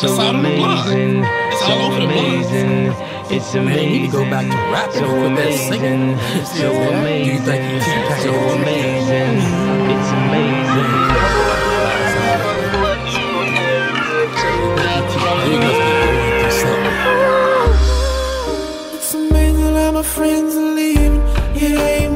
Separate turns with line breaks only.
so it's amazing, it's so amazing.
It's
amazing.
Man, they to go back to rapping
so
with that singing.
So amazing,
Do you think you can
so
amazing.
It's amazing. It's amazing how my friends are leaving. It ain't